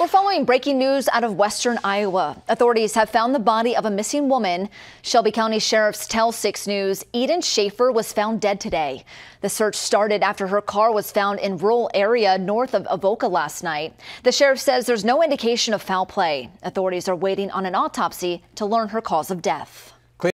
We're following breaking news out of western Iowa. Authorities have found the body of a missing woman. Shelby County sheriffs tell 6 News Eden Schaefer was found dead today. The search started after her car was found in rural area north of Avoca last night. The sheriff says there's no indication of foul play. Authorities are waiting on an autopsy to learn her cause of death.